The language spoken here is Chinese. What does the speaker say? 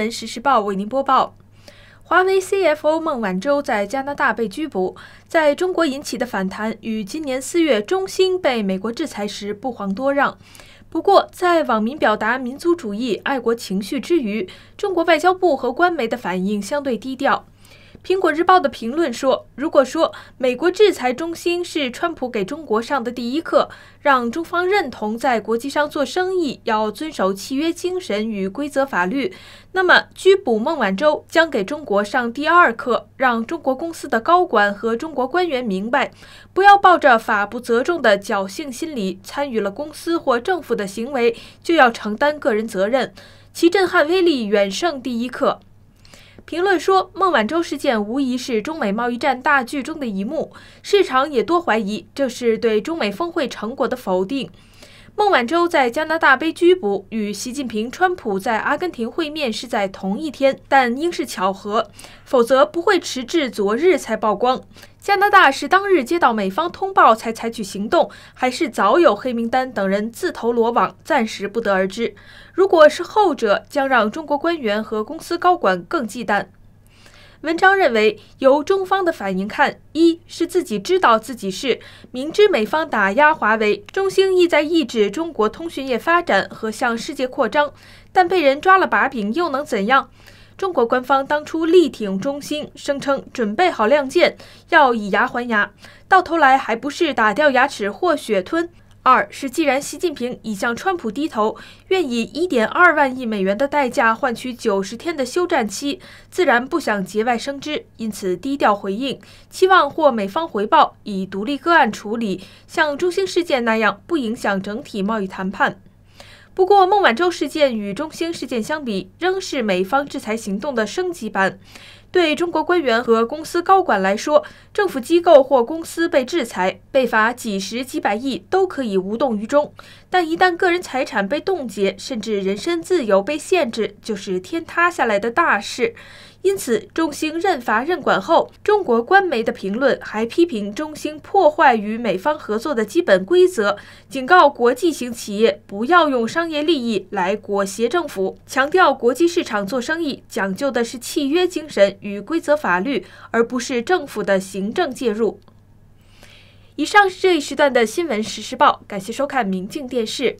闻实时报为您播报：华为 CFO 孟晚舟在加拿大被拘捕，在中国引起的反弹与今年四月中兴被美国制裁时不遑多让。不过，在网民表达民族主义、爱国情绪之余，中国外交部和官媒的反应相对低调。苹果日报的评论说：“如果说美国制裁中心是川普给中国上的第一课，让中方认同在国际上做生意要遵守契约精神与规则法律，那么拘捕孟晚舟将给中国上第二课，让中国公司的高管和中国官员明白，不要抱着法不责众的侥幸心理参与了公司或政府的行为，就要承担个人责任，其震撼威力远胜第一课。”评论说，孟晚舟事件无疑是中美贸易战大剧中的一幕，市场也多怀疑这是对中美峰会成果的否定。孟晚舟在加拿大被拘捕，与习近平、川普在阿根廷会面是在同一天，但应是巧合，否则不会迟至昨日才曝光。加拿大是当日接到美方通报才采取行动，还是早有黑名单等人自投罗网，暂时不得而知。如果是后者，将让中国官员和公司高管更忌惮。文章认为，由中方的反应看，一是自己知道自己是明知美方打压华为，中兴意在抑制中国通讯业发展和向世界扩张，但被人抓了把柄又能怎样？中国官方当初力挺中兴，声称准备好亮剑，要以牙还牙，到头来还不是打掉牙齿或血吞？二是，既然习近平已向川普低头，愿以一点二万亿美元的代价换取九十天的休战期，自然不想节外生枝，因此低调回应，期望获美方回报，以独立个案处理，像中兴事件那样，不影响整体贸易谈判。不过，孟晚舟事件与中兴事件相比，仍是美方制裁行动的升级版。对中国官员和公司高管来说，政府机构或公司被制裁、被罚几十几百亿都可以无动于衷，但一旦个人财产被冻结，甚至人身自由被限制，就是天塌下来的大事。因此，中兴认罚认管后，中国官媒的评论还批评中兴破坏与美方合作的基本规则，警告国际型企业不要用商业利益来裹挟政府，强调国际市场做生意讲究的是契约精神与规则法律，而不是政府的行政介入。以上是这一时段的新闻实时报，感谢收看明镜电视。